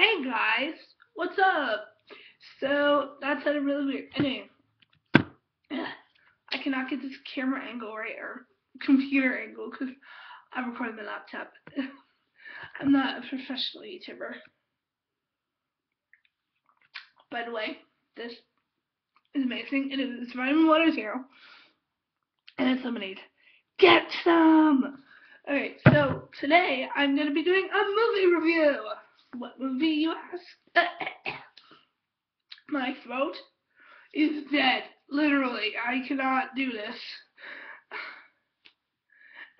Hey guys, what's up? So that sounded really weird. Anyway, I cannot get this camera angle right or computer angle because I'm recording the laptop. I'm not a professional YouTuber. By the way, this is amazing. It is vitamin water zero, and it's lemonade. Get some. Alright, so today I'm gonna be doing a movie review. What movie, you ask? My throat is dead. Literally, I cannot do this.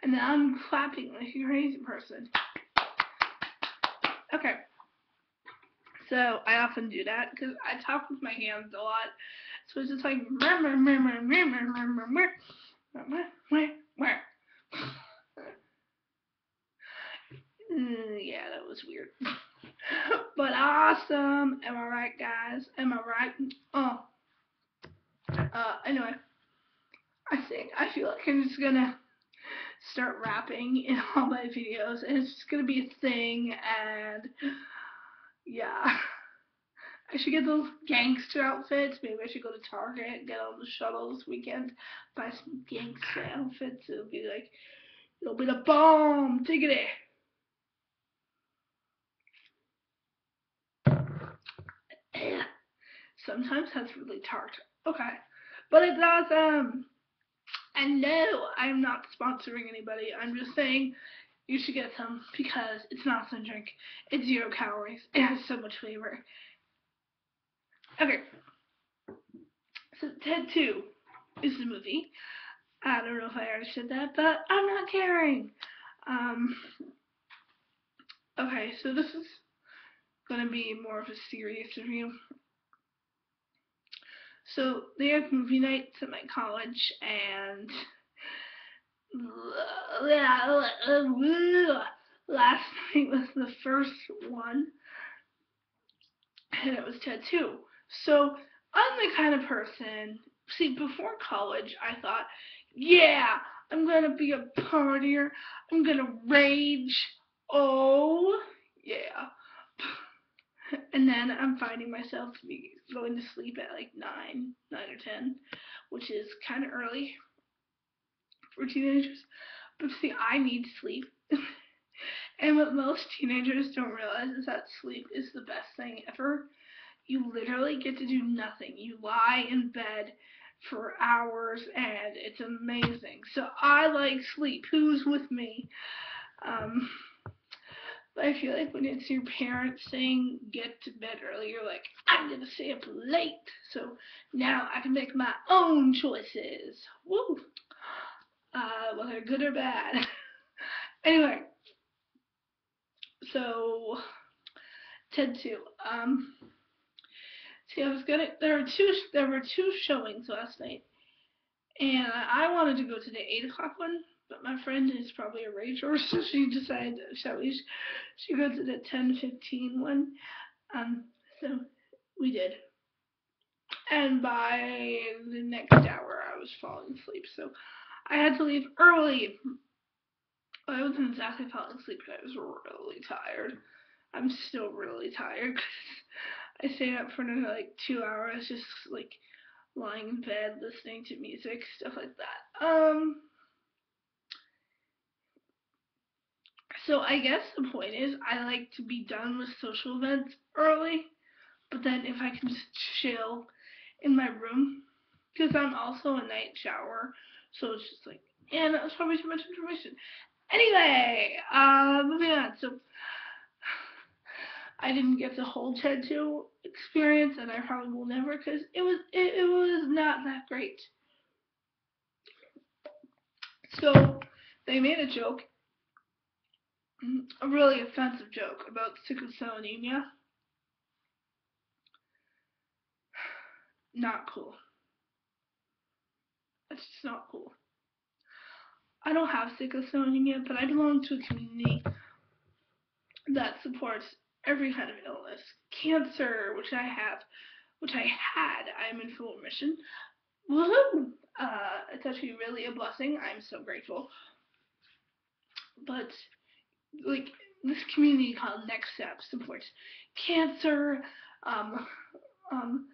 And now I'm clapping like a crazy person. Okay. So I often do that because I talk with my hands a lot. So it's just like murmur, murmur, murmur, murmur, murmur, murmur, Yeah, that was weird. Awesome. Am I right, guys? Am I right? Oh. Uh, anyway. I think, I feel like I'm just gonna start rapping in all my videos, and it's just gonna be a thing, and yeah. I should get those gangster outfits. Maybe I should go to Target, get on the shuttle this weekend, buy some gangster outfits. It'll be like, it'll be the bomb. Diggity. Sometimes that's really tart. Okay. But it's awesome. And no, I'm not sponsoring anybody. I'm just saying you should get some because it's an awesome drink. It's zero calories. It has so much flavor. Okay. So Ted 2 is the movie. I don't know if I already said that, but I'm not caring. Um, okay, so this is going to be more of a serious review. So they have movie nights at my college, and last night was the first one, and it was 2. So I'm the kind of person, see, before college, I thought, yeah, I'm gonna be a partier, I'm gonna rage, oh, yeah. And then I'm finding myself going to sleep at like 9, 9 or 10, which is kind of early for teenagers. But see, I need sleep. and what most teenagers don't realize is that sleep is the best thing ever. You literally get to do nothing. You lie in bed for hours and it's amazing. So I like sleep. Who's with me? Um, but I feel like when it's your parents saying get to bed early, you're like, I'm gonna stay up late, so now I can make my own choices. Woo! Uh, whether good or bad. anyway, so Ted 2. Um, see, I was gonna. There were two. There were two showings last night, and I wanted to go to the eight o'clock one but my friend is probably a rager, so she decided, shall we, she goes to the 10:15 one. Um, so we did. And by the next hour, I was falling asleep, so I had to leave early. I wasn't exactly falling asleep, I was really tired. I'm still really tired I stayed up for another like two hours, just like lying in bed listening to music, stuff like that. Um. So I guess the point is I like to be done with social events early, but then if I can just chill in my room, because I'm also a night shower, so it's just like, and that was probably too much information. Anyway, uh, moving on. So I didn't get the whole Ted 2 experience, and I probably will never, because it was it, it was not that great. So they made a joke a really offensive joke about sickle cell anemia. Not cool. That's just not cool. I don't have sickle cell anemia, but I belong to a community that supports every kind of illness. Cancer, which I have, which I had, I'm in full remission. Woohoo! Uh, it's actually really a blessing. I'm so grateful. But like this community called Next Step supports cancer, um, um,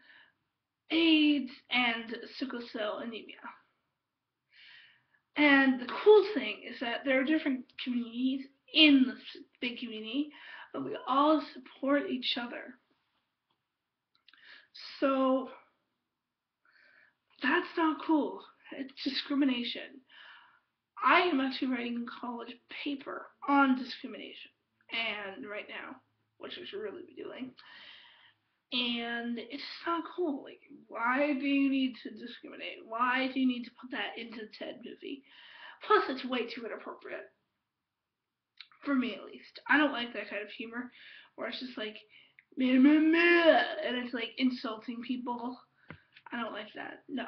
AIDS, and sickle cell anemia. And the cool thing is that there are different communities in this big community, but we all support each other. So that's not cool. It's discrimination. I am actually writing a college paper on discrimination, and right now, which I should really be doing. And it's not cool. Like, why do you need to discriminate? Why do you need to put that into the TED movie? Plus, it's way too inappropriate. For me, at least. I don't like that kind of humor where it's just like, meh, meh, meh, and it's like insulting people. I don't like that. No.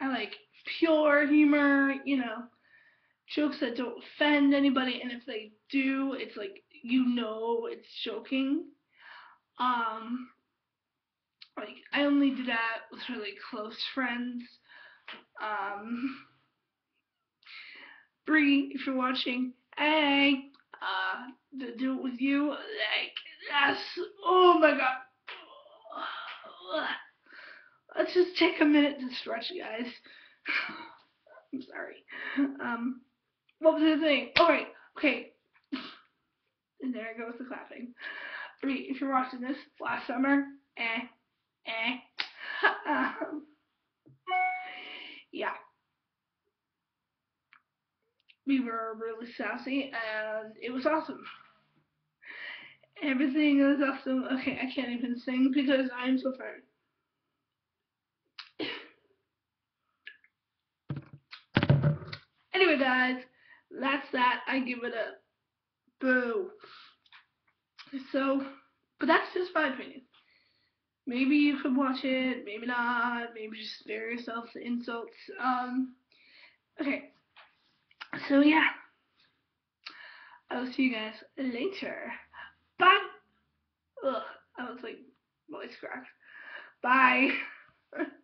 I like pure humor, you know, jokes that don't offend anybody, and if they do, it's like, you know, it's joking. Um, like I only do that with really close friends. Um, Bree, if you're watching, hey, uh, to do it with you, like yes, oh my god. Let's just take a minute to stretch, guys. I'm sorry. Um, what was the thing? All right, okay. And there goes the clapping. Bree, if you're watching this last summer, eh, eh. um, yeah. We were really sassy and it was awesome. Everything was awesome. Okay, I can't even sing because I'm so tired. anyway, guys, that's that. I give it a boo. So, but that's just my opinion. Maybe you could watch it, maybe not, maybe just spare yourself the insults. Um, okay. So yeah. I'll see you guys later. Bye. Ugh, I was like voice cracked. Bye.